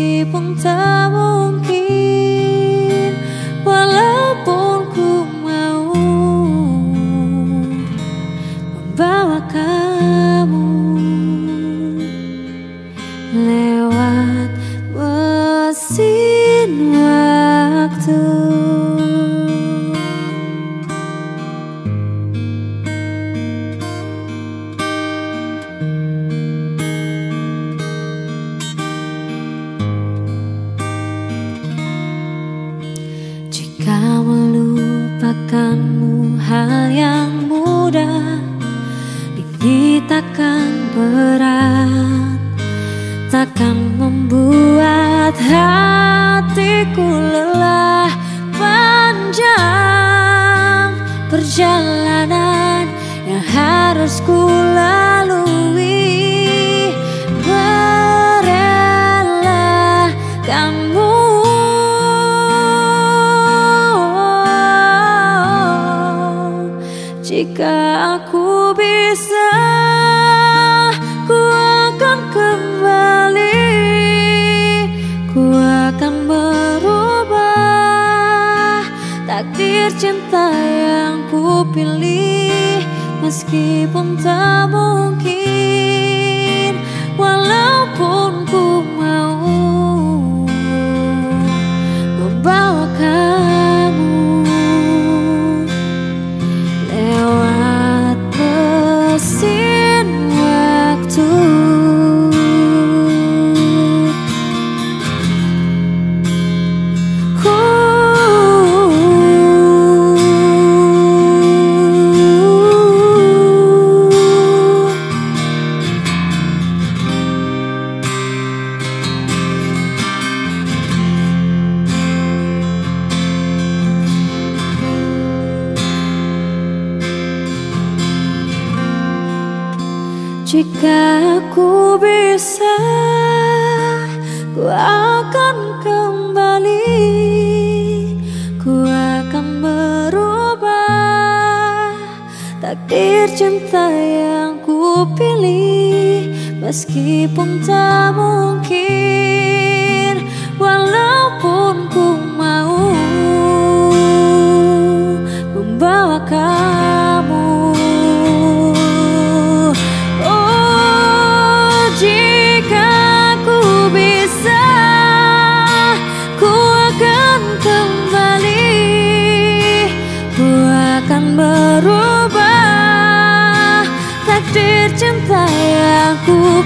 기분 다 모은 기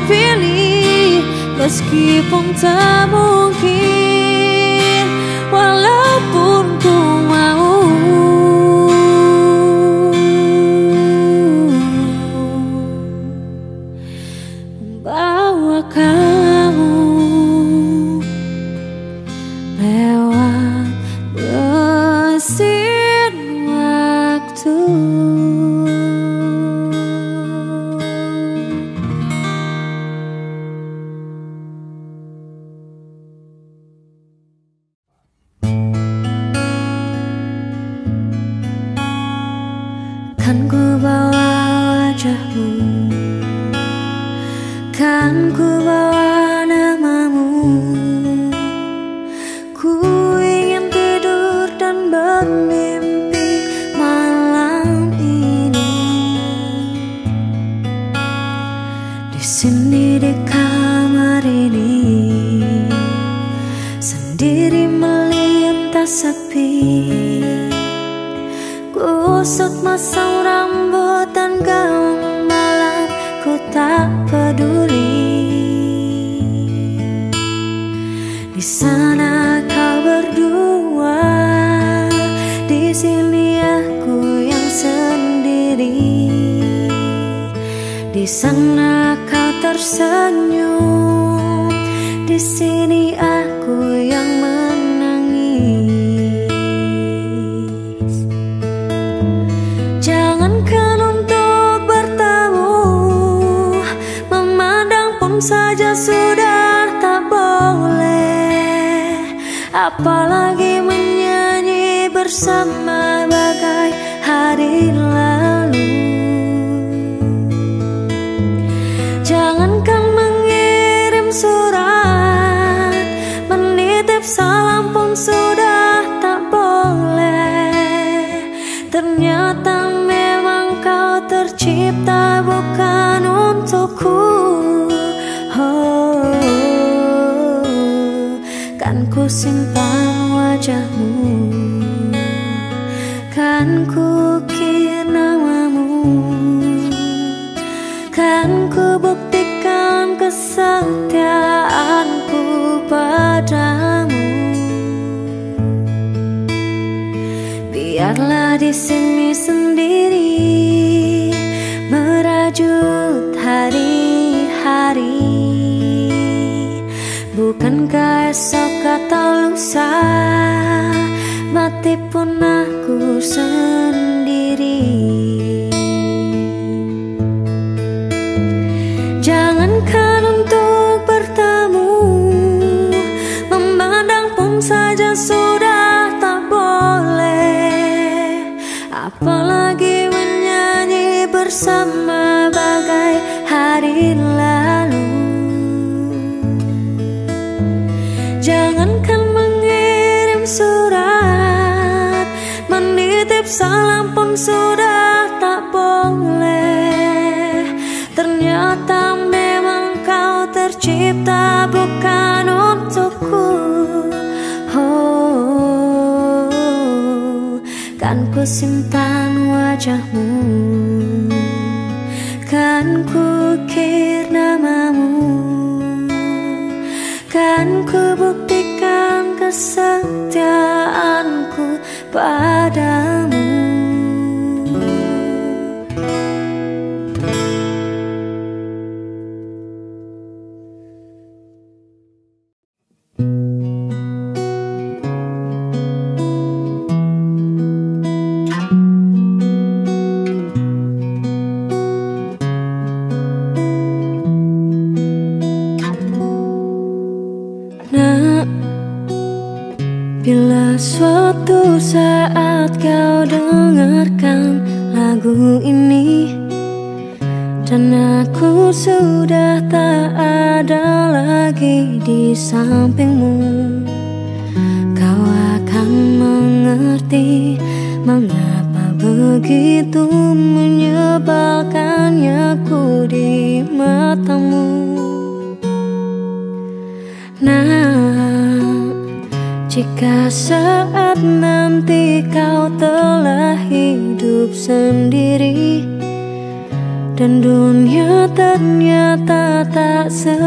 pilih meskipun tak mungkin. Kan ku kir namamu. Kan ku buktikan kesetiaanku padamu. Biarlah di sini sendiri Merajut hari-hari. Bukankah esok atau lusa Mati pun aku sudah tak boleh. Ternyata memang kau tercipta bukan untukku. Oh, kan ku simpan wajahmu. Kan ku kir namamu. Kan ku buktikan kesetiaanku padamu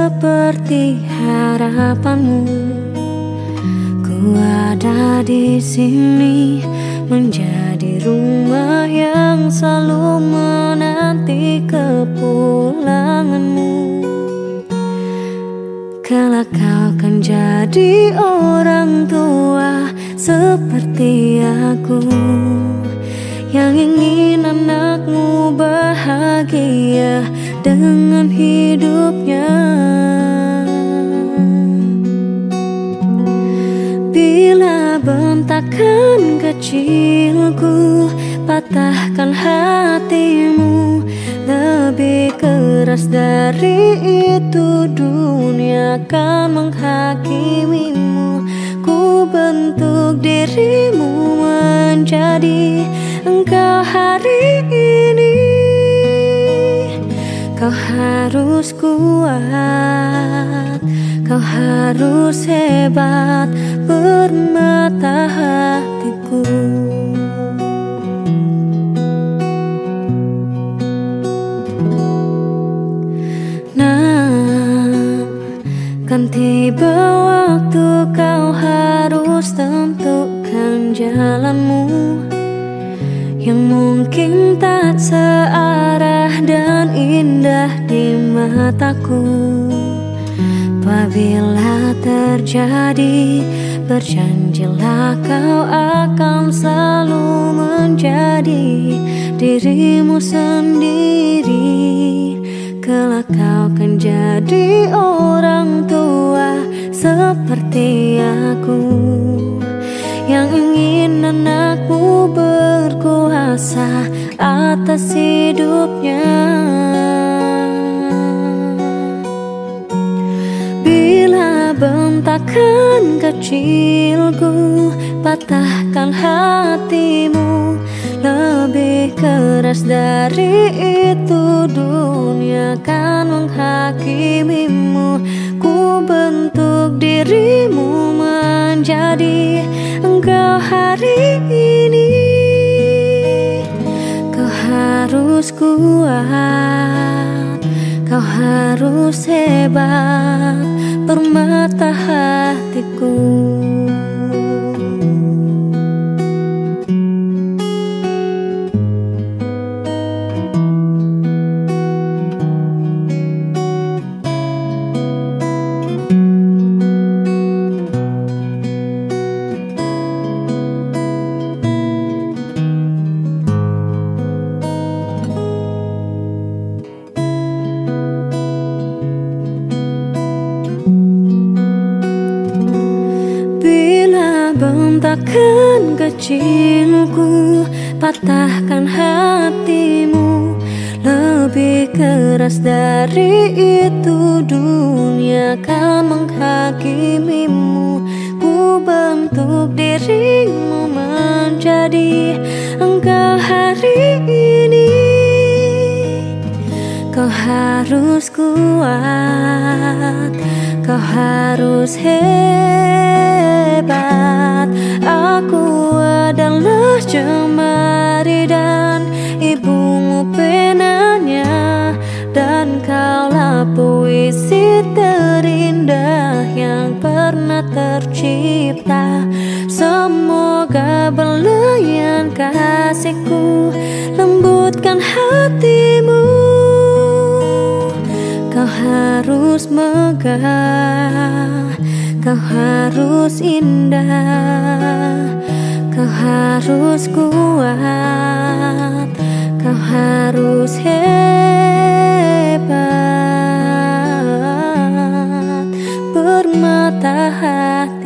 seperti harapanmu. Ku ada di sini menjadi rumah yang selalu menanti kepulanganmu. Kelak kau akan jadi orang tua seperti aku Yang ingin anakmu bahagia dengan hidupnya. Bila bentakan kecilku patahkan hatimu. Lebih keras dari itu dunia akan menghakimimu. Ku bentuk dirimu menjadi engkau hari ini Kau harus kuat Kau harus hebat Bermata hatiku. Nah, kan tiba waktu kau harus tentukan jalanmu Yang mungkin tak searah dan indah di mataku. Apabila terjadi Berjanjilah kau akan selalu menjadi dirimu sendiri. Kelak kau akan jadi orang tua seperti aku. Yang ingin anakmu berkuasa atas hidupnya. Bentakan kecilku Patahkan hatimu. Lebih keras dari itu Dunia kan menghakimimu. Ku bentuk dirimu menjadi engkau hari ini harus kuat. Kau harus hebat permata hatiku dari itu Dunia kan menghakimimu. Ku bentuk dirimu menjadi Engkau hari ini. Kau harus kuat Kau harus hebat. Aku adalah jemari kasihku lembutkan hatimu. Kau harus megah Kau harus indah Kau harus kuat Kau harus hebat. Permata hatiku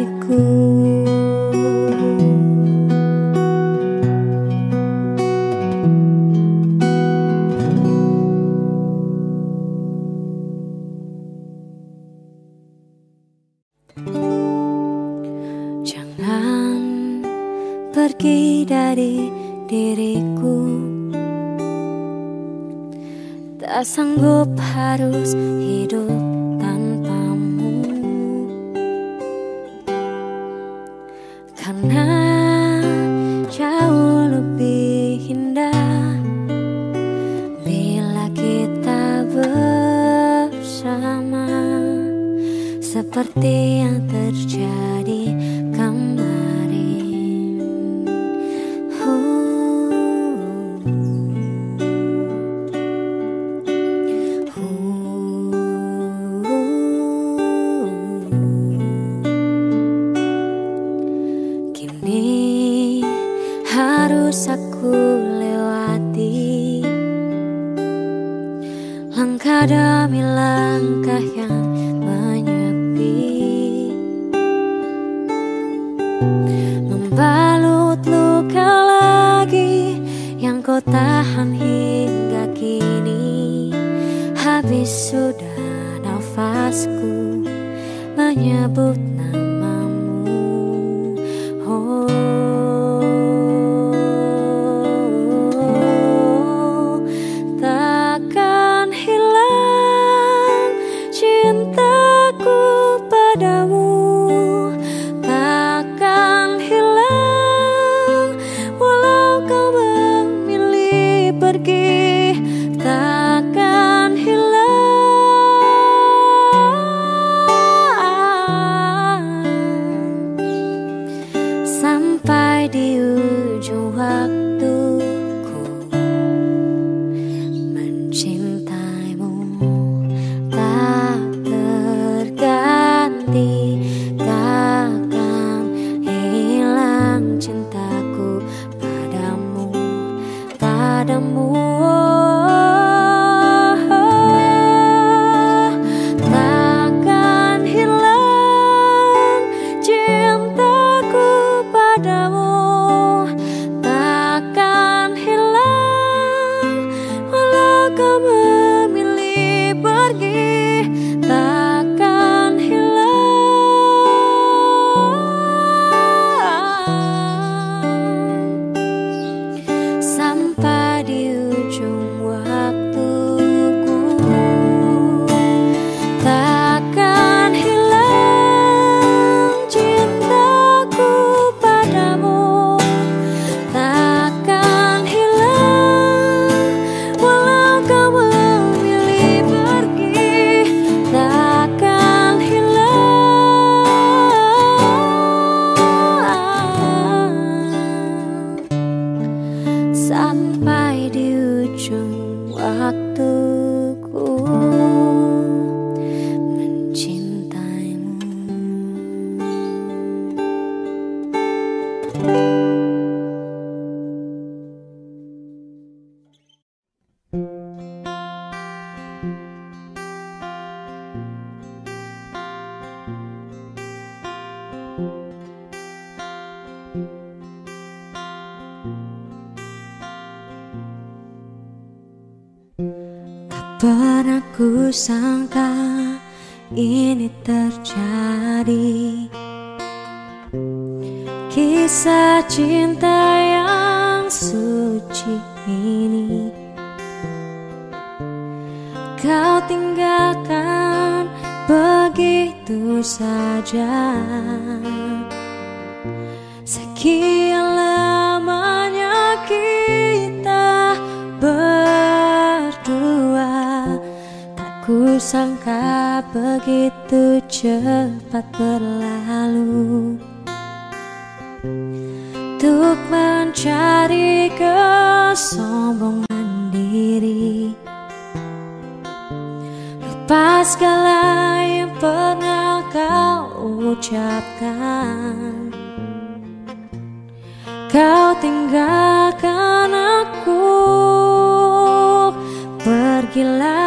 harus aku lewati. Langkah demi pernah ku sangka ini terjadi. Kisah cinta yang suci ini. Kau tinggalkan begitu saja. Sekian sangka begitu cepat berlalu. Untuk mencari kesombongan diri. Lupa segala yang pernah kau ucapkan. Kau tinggalkan aku. Pergilah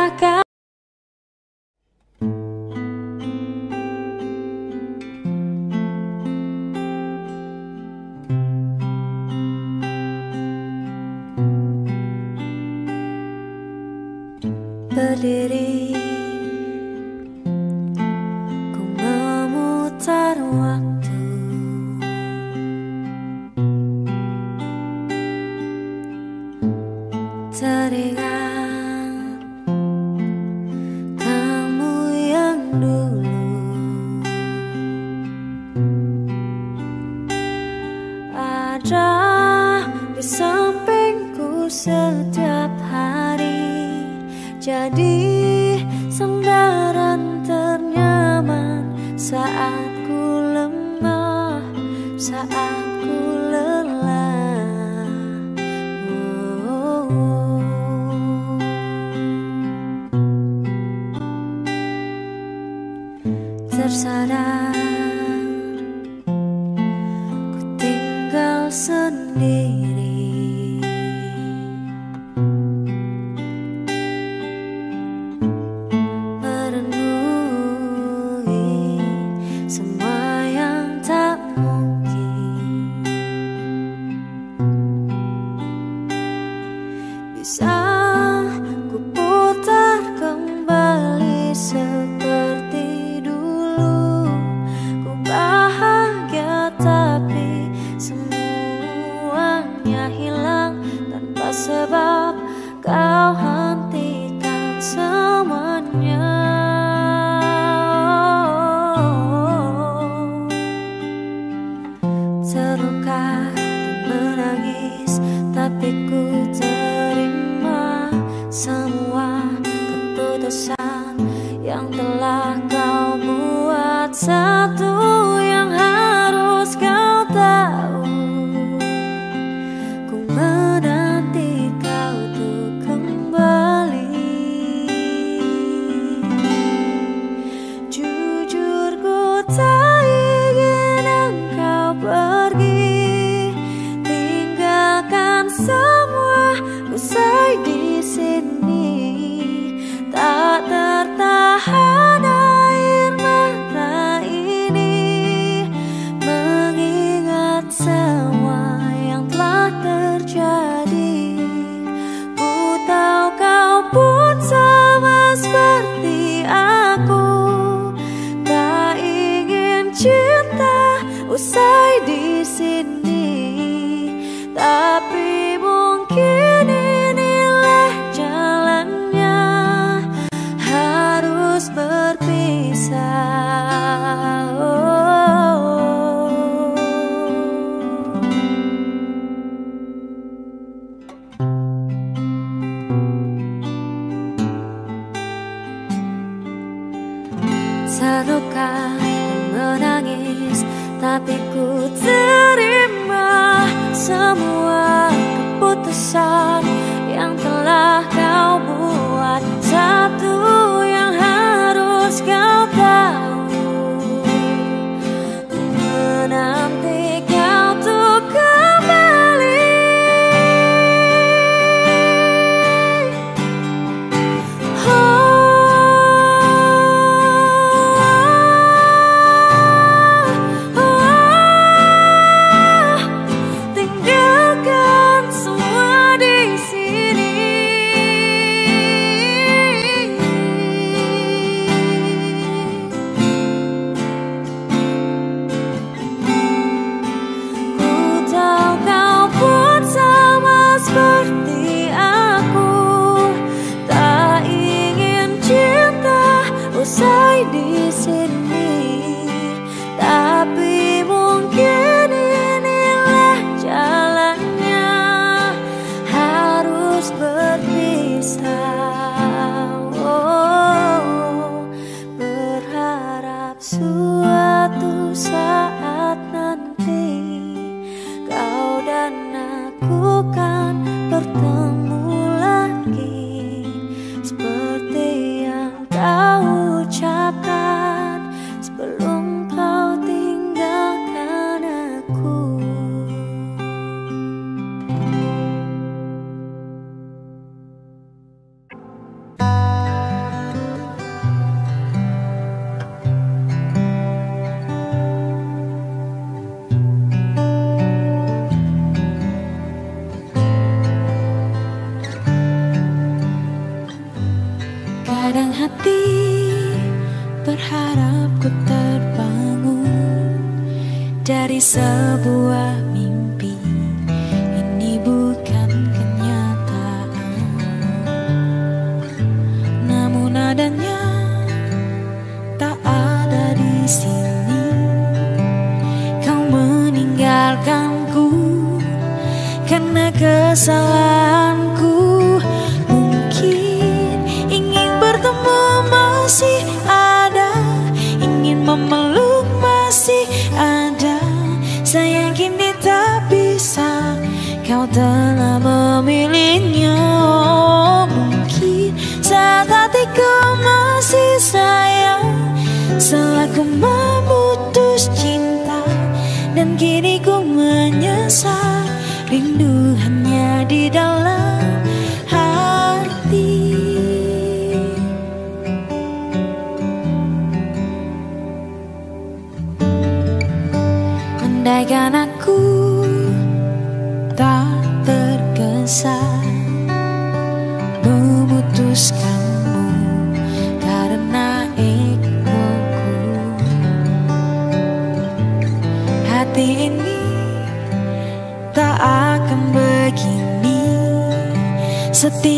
Cause I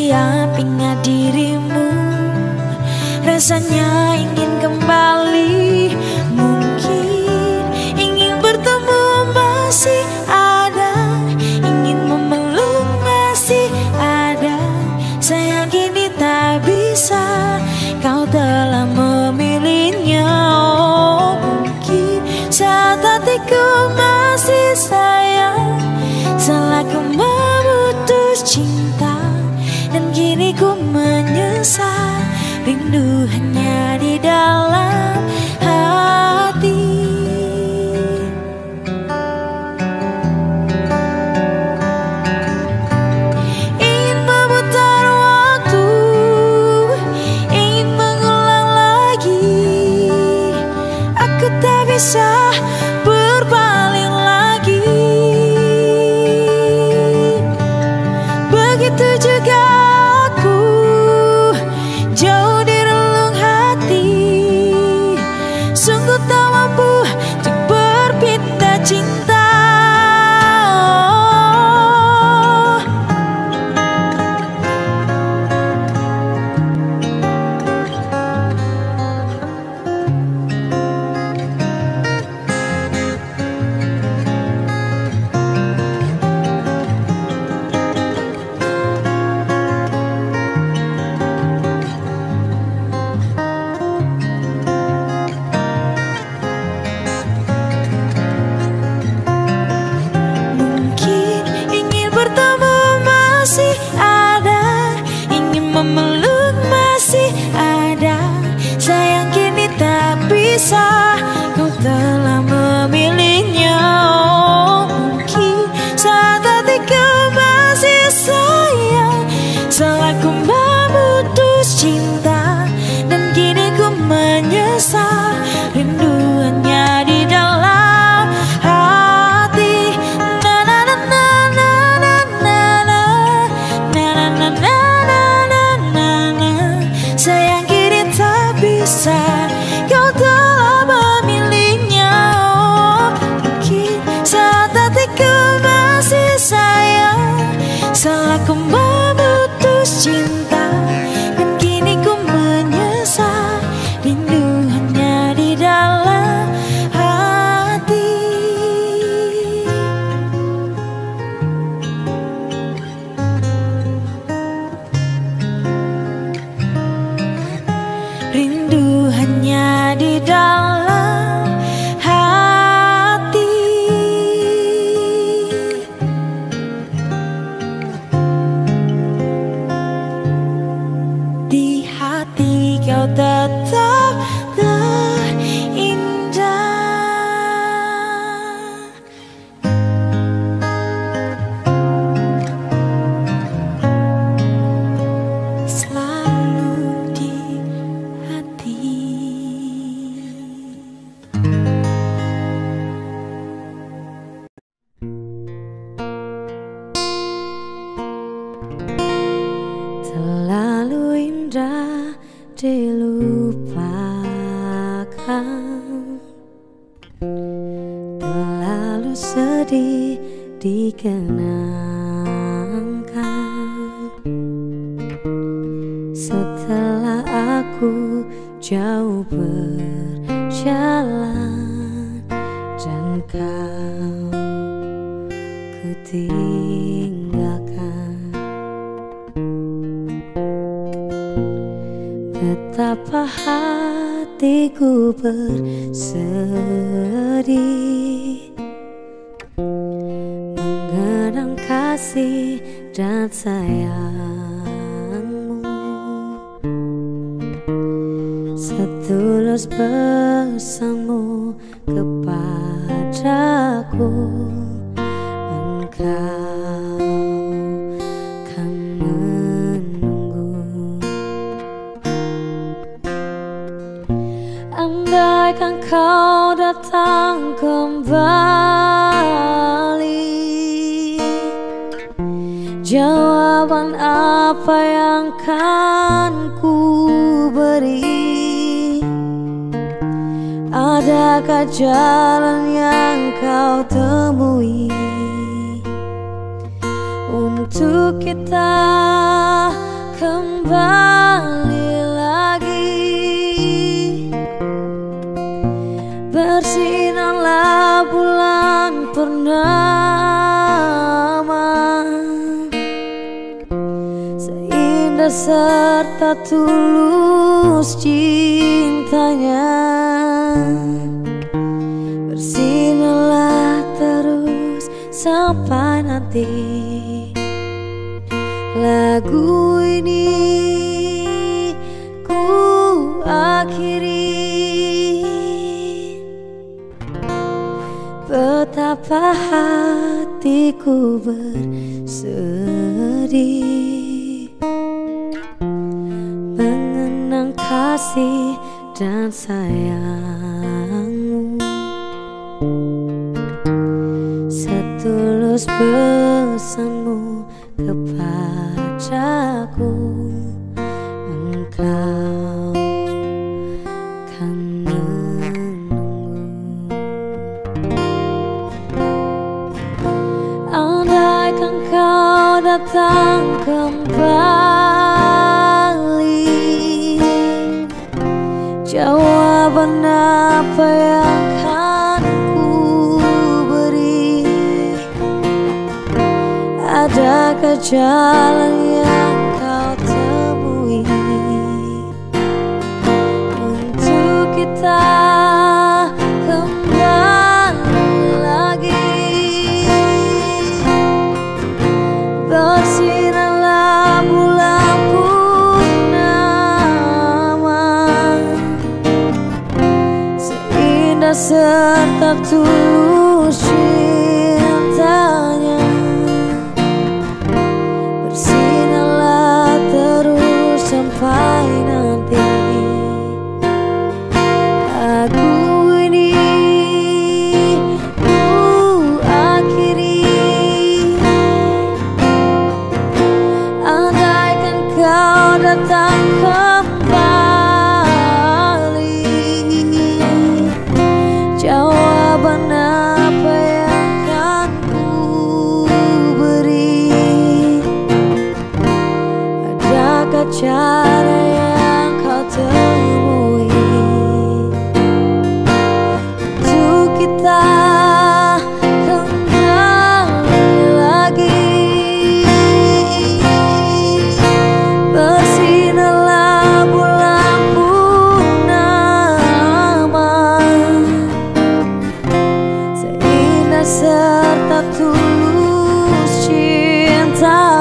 Setiap ingat dirimu. Rasanya ingin kembali. Mungkin ingin bertemu masih Rindu hanya di dalam cintanya Bersinarlah terus sampai nanti. Lagu ini ku akhiri. Betapa hatiku bersedih. kasih dan sayangmu. Setulus berlalu apa yang akan ku beri Adakah jalan to 다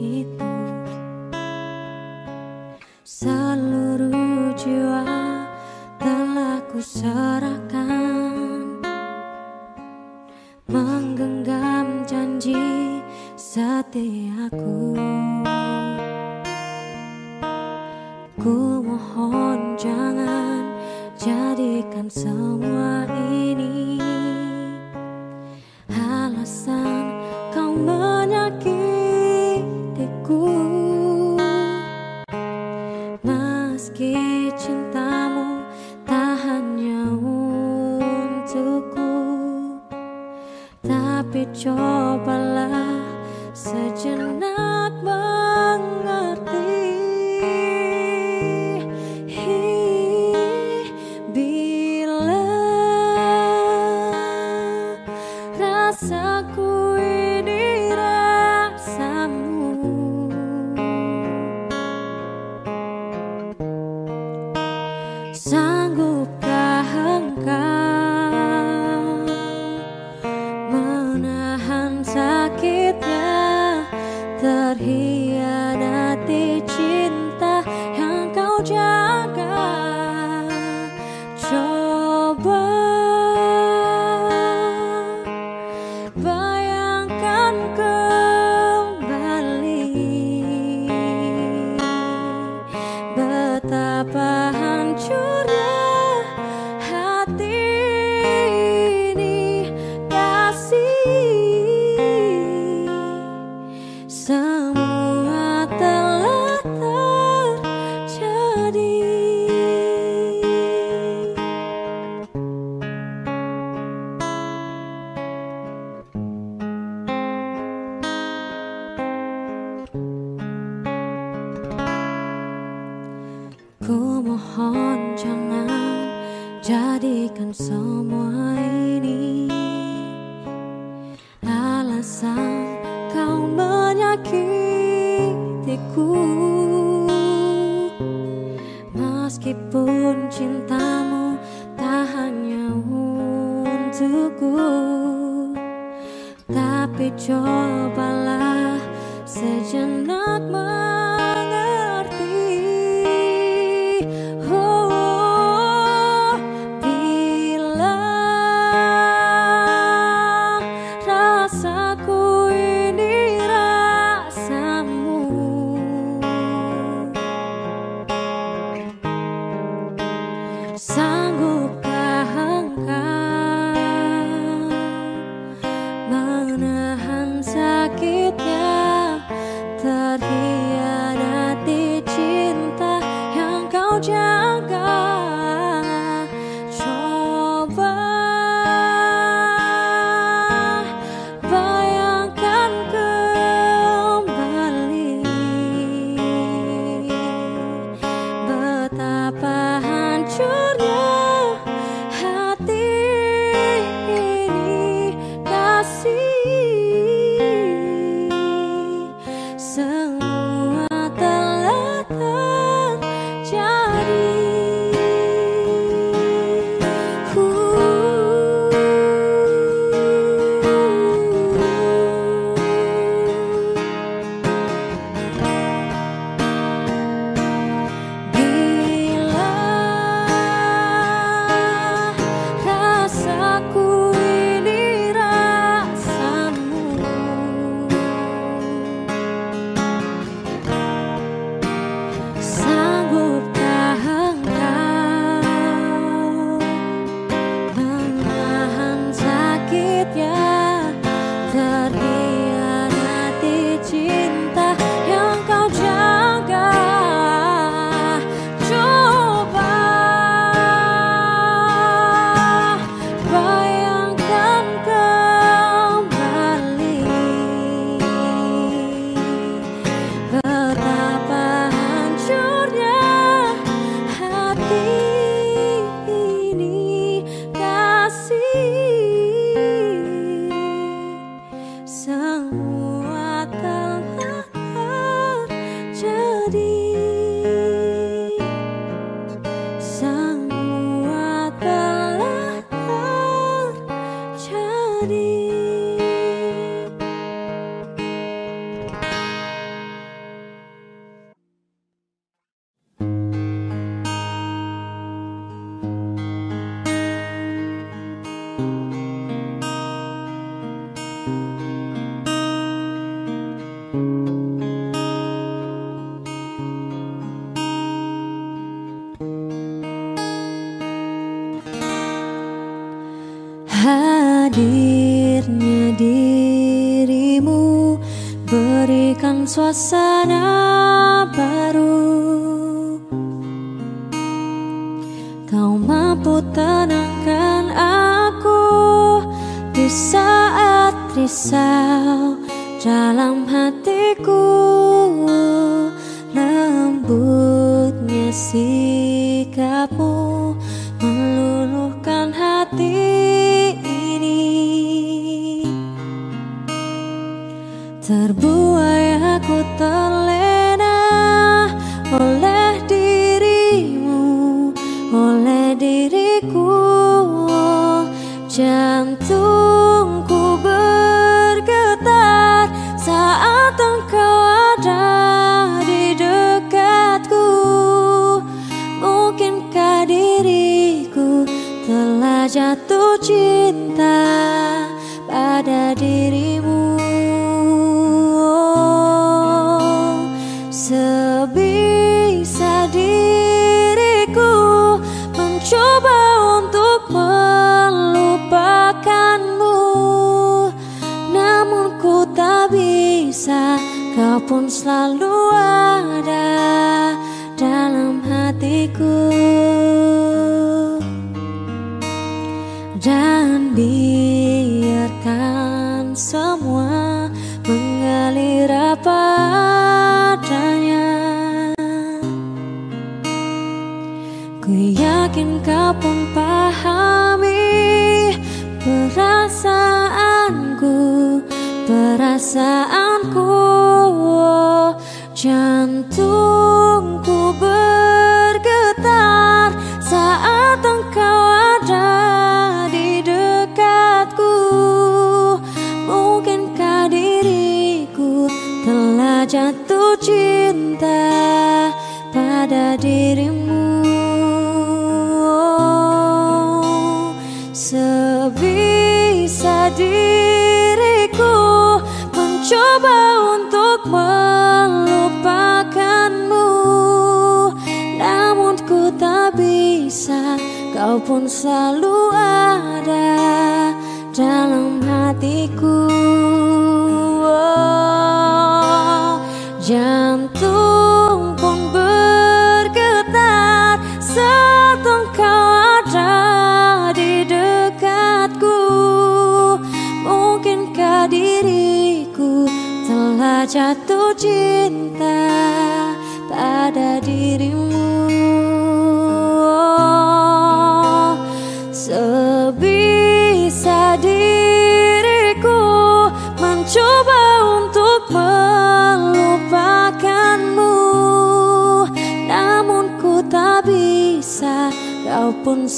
itu. Seluruh jiwa telah kuserahkan. Menggenggam janji setiaku. 저 hadirnya dirimu berikan suasana baru. Kau mampu tenangkan aku di saat risau dalam hatiku.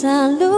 San Luis.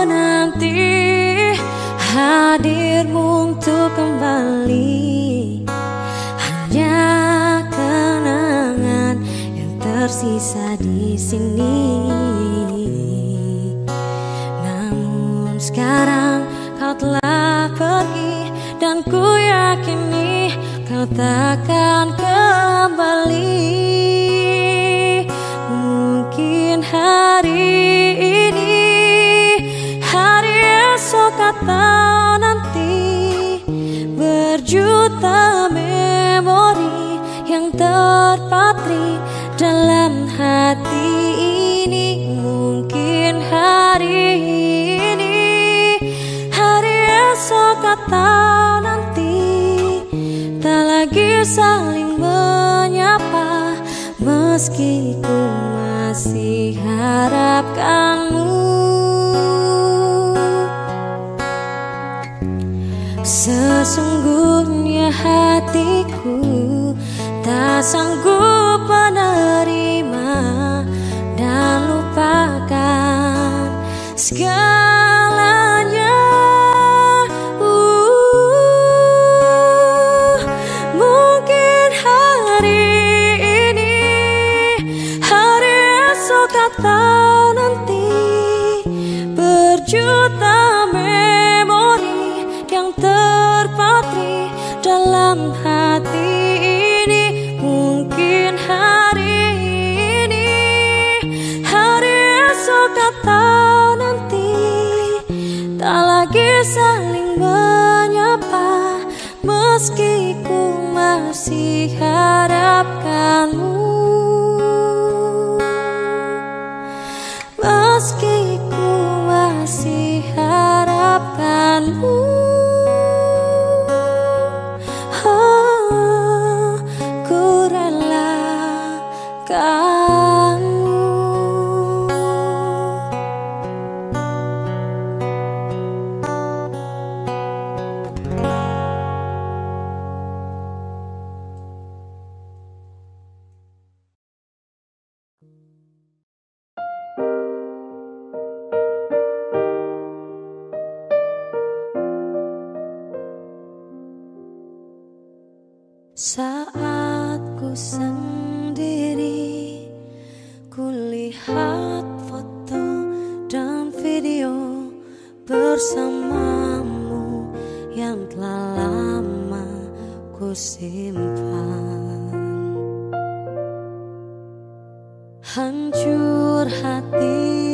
Menanti hadirmu untuk kembali. Hanya kenangan yang tersisa di sini. Sekarang kau telah pergi Dan ku yakini kau takkan kembali Berjuta memori yang terpatri dalam hati ini. Mungkin hari ini esok atau nanti Tak lagi saling menyapa. Meski ku masih harapkanmu Sesungguhnya Tak Saat ku sendiri. Ku lihat foto dan video Bersamamu yang telah lama ku simpan. Hancur hati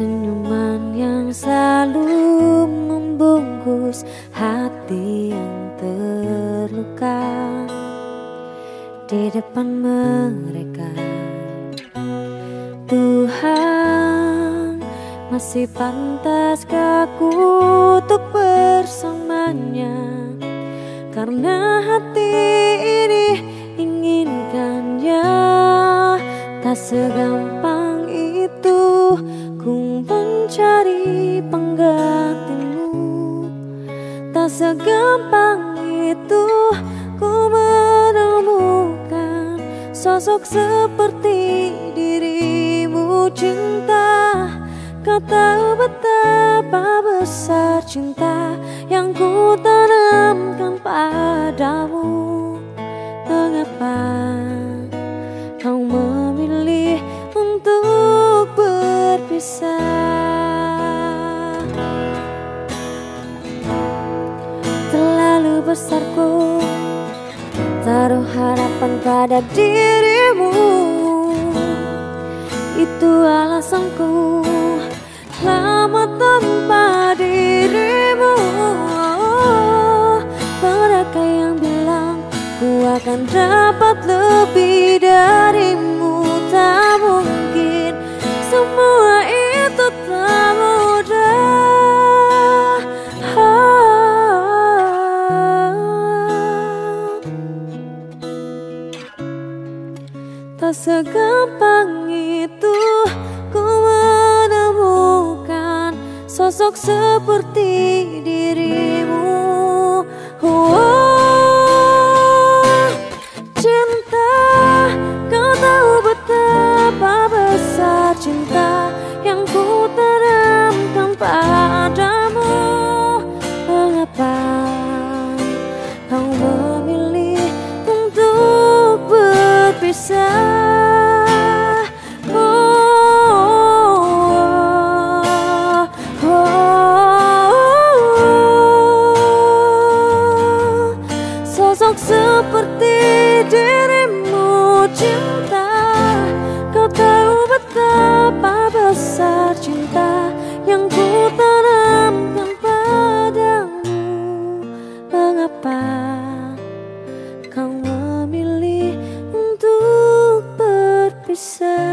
Senyuman yang selalu membungkus hati yang terluka. Di depan mereka Tuhan masih pantas aku untuk bersamanya. Karena hati ini inginkannya Tak segampang mencari penggantimu. Tak segampang itu ku menemukan Sosok seperti dirimu. Cinta Kau tahu betapa besar cinta Yang ku tanamkan padamu. Mengapa kau memilih untuk berpisah besarku. Taruh harapan pada dirimu. Itu alasanku. Lama tanpa dirimu. Mereka yang bilang Ku akan dapat lebih darimu Segampang itu ku menemukan sosok seperti dirimu. Oh, berpisah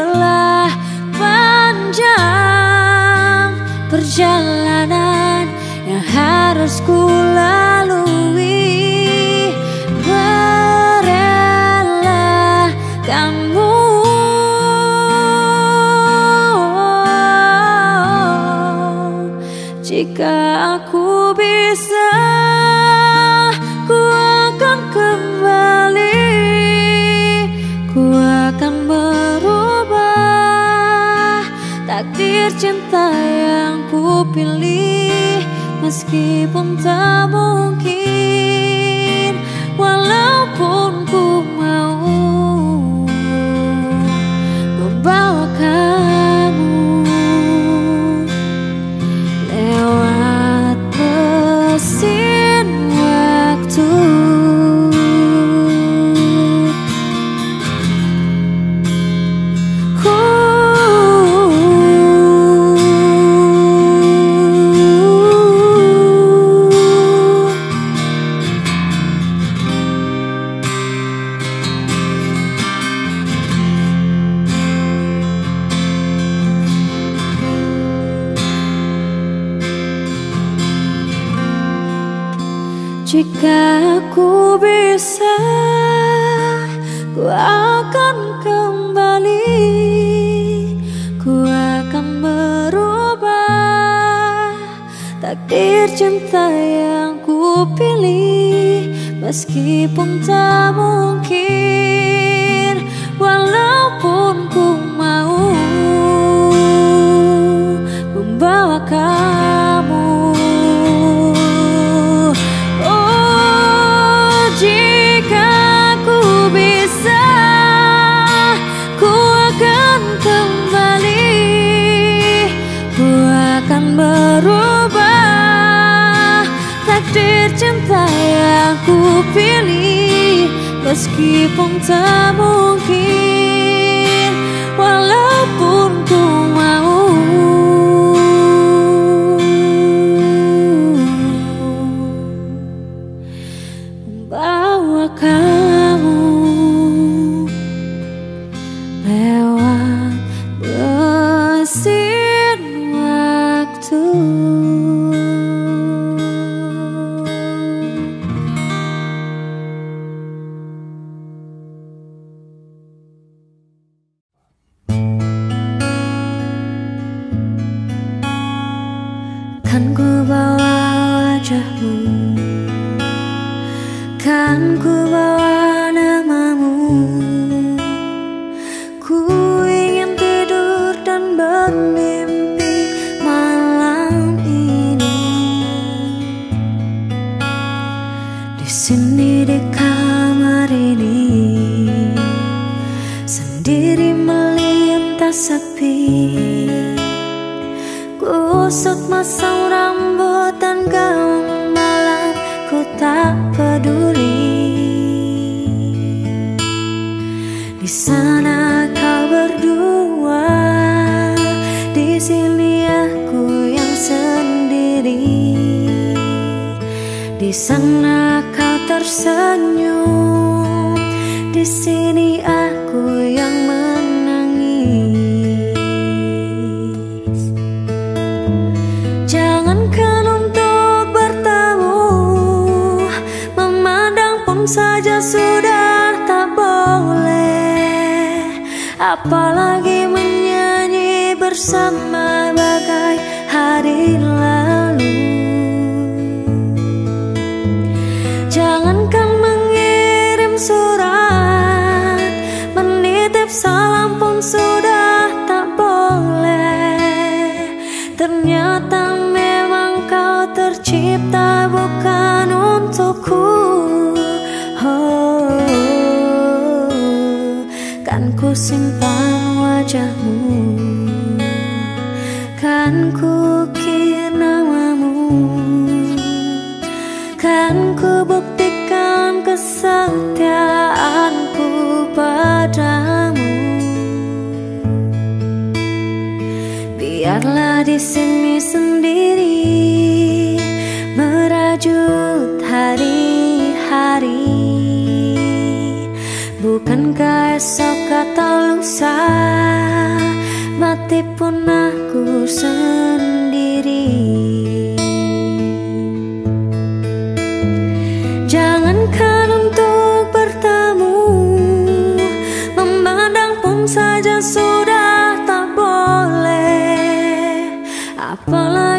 telah panjang perjalanan yang harus ku lalui. Kamu. Jika aku takdir cinta yang ku pilih Meskipun tak mungkin. Walau meskipun tak Apalah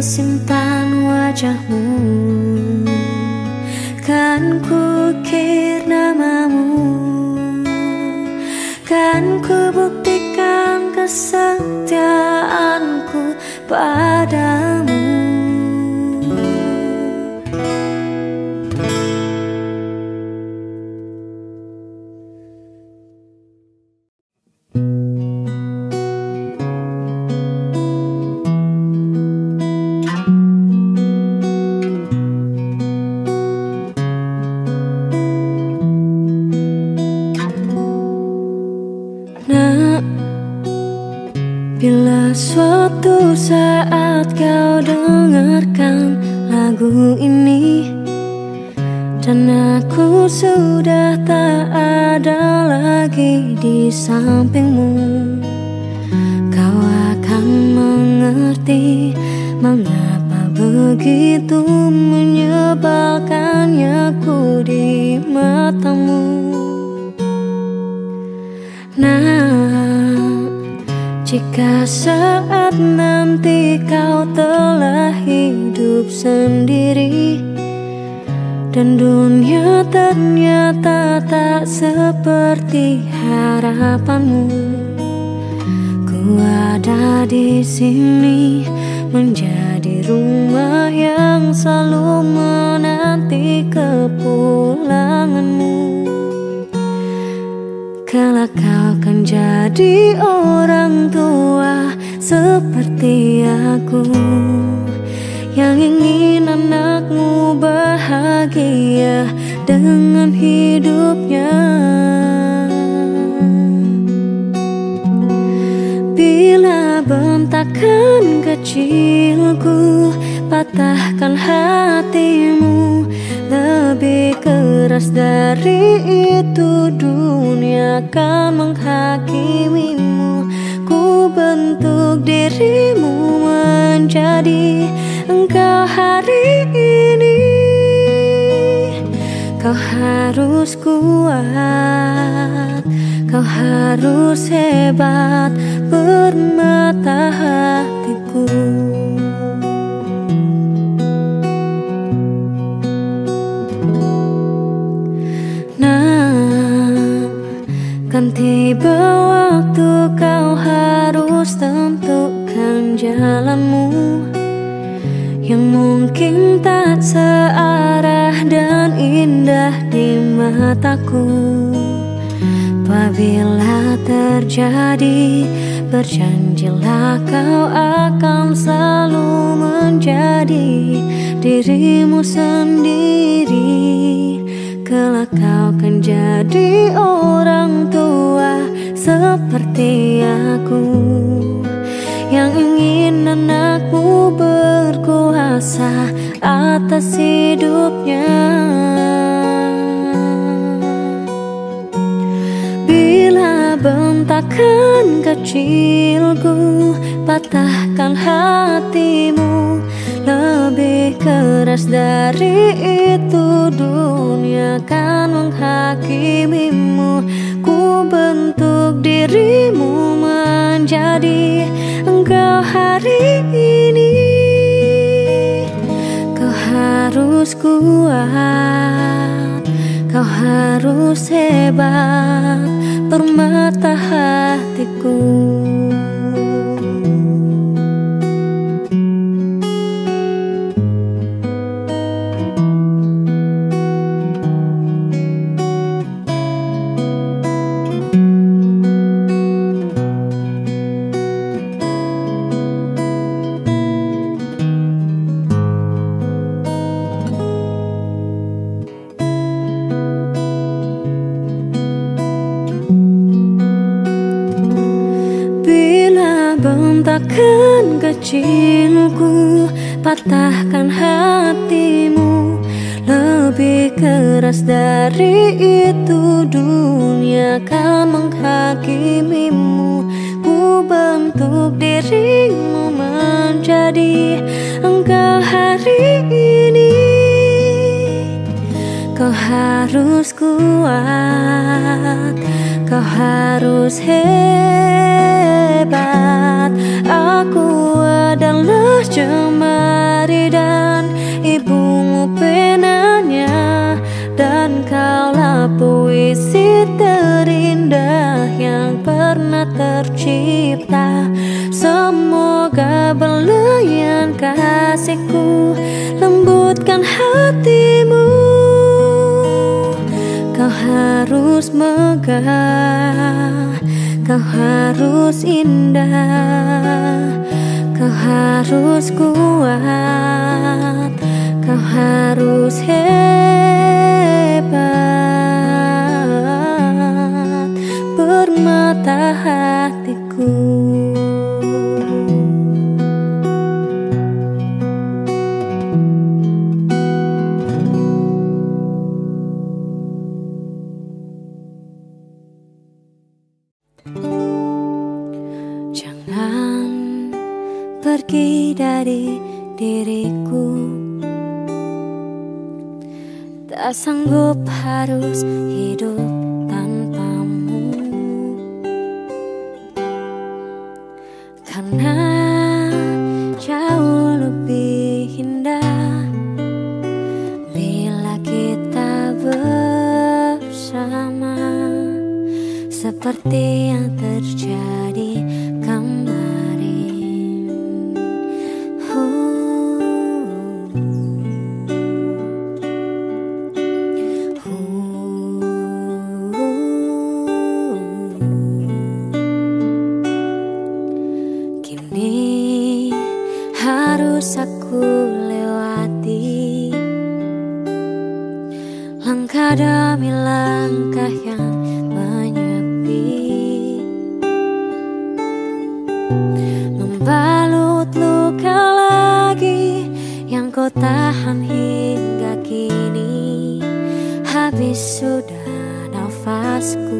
simpan wajahmu. Kan ku kukir namamu. Kan ku buktikan kesetiaanku pada dirimu Ku bentuk dirimu menjadi engkau hari ini. Kau harus kuat Kau harus hebat bermata hatiku. Nah Kan tiba Mungkin tak searah dan indah di mataku. Apabila terjadi Berjanjilah kau akan selalu menjadi Dirimu sendiri. Kelak kau akan jadi orang tua Seperti aku. Yang ingin anak kuasa atas hidupnya. Bila bentakan kecilku patahkan hatimu. Lebih keras dari itu dunia kan menghakimimu. Ku bentuk dirimu menjadi engkau hari ini. Harus kuat. Kau harus hebat permata hatiku Bentakan kecilku Patahkan hatimu. Lebih keras dari itu Dunia kan menghakimimu. Ku bentuk dirimu menjadi Engkau hari ini Kau harus kuat Kau harus hebat. Aku adalah jemari dan ibumu penanya Dan kaulah puisi terindah yang pernah tercipta. Semoga belayan kasihku lembutkan hatimu harus megah. Kau harus indah. Kau harus kuat. Kau harus hebat. Permata hatiku pergi dari diriku. Tak sanggup harus hidup tanpamu. Karena jauh lebih indah Bila kita bersama. Seperti yang terjadi atasku